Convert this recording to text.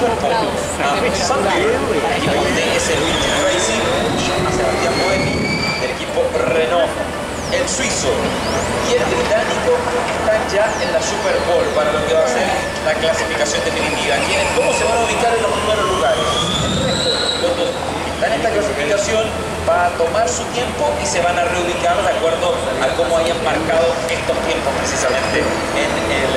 equipo DS Luigi Racing a Sebastián Boemi del equipo Renault. El suizo y el británico están ya en la Super Bowl para lo que va a ser la clasificación definitiva. ¿Quiénes, ¿Cómo se van a ubicar en los primeros lugares? Los dos están en esta clasificación va a tomar su tiempo y se van a reubicar de acuerdo a cómo hayan marcado estos tiempos precisamente en, el,